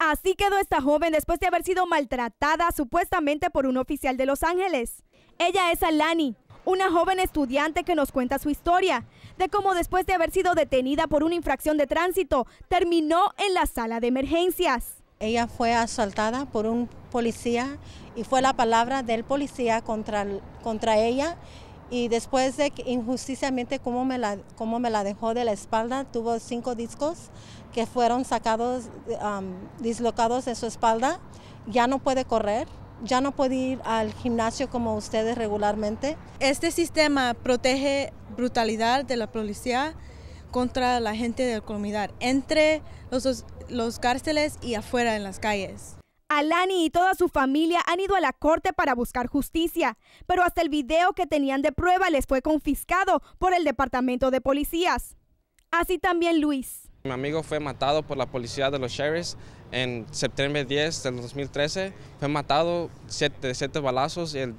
Así quedó esta joven después de haber sido maltratada supuestamente por un oficial de Los Ángeles. Ella es Alani, una joven estudiante que nos cuenta su historia de cómo después de haber sido detenida por una infracción de tránsito, terminó en la sala de emergencias. Ella fue asaltada por un policía y fue la palabra del policía contra, contra ella y después de injusticiamente como me, la, como me la dejó de la espalda, tuvo cinco discos que fueron sacados, dislocados de su espalda, ya no puede correr, ya no puede ir al gimnasio como ustedes regularmente. Este sistema protege brutalidad de la policía contra la gente de la comunidad, entre los, los cárceles y afuera en las calles. Alani y toda su familia han ido a la corte para buscar justicia, pero hasta el video que tenían de prueba les fue confiscado por el departamento de policías. Así también Luis. Mi amigo fue matado por la policía de los sheriffs en septiembre 10 del 2013. Fue matado siete, siete balazos y el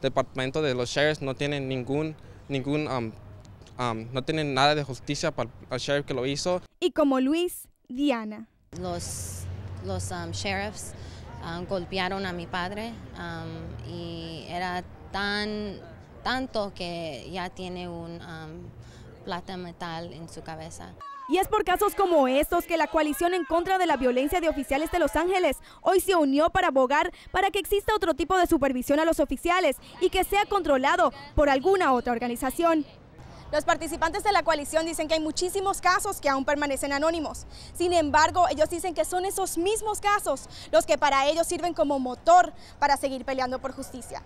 departamento de los sheriffs no tiene ningún, ningún, um, um, no tiene nada de justicia para el sheriff que lo hizo. Y como Luis, Diana. Los, los um, sheriffs golpearon a mi padre y era tan tanto que ya tiene un plata metal en su cabeza. Y es por casos como estos que la coalición en contra de la violencia de oficiales de Los Ángeles hoy se unió para abogar para que exista otro tipo de supervisión a los oficiales y que sea controlado por alguna otra organización. Los participantes de la coalición dicen que hay muchísimos casos que aún permanecen anónimos. Sin embargo, ellos dicen que son esos mismos casos los que para ellos sirven como motor para seguir peleando por justicia.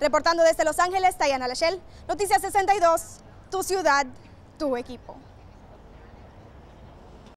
Reportando desde Los Ángeles, Tayana Lachelle, Noticias 62, tu ciudad, tu equipo.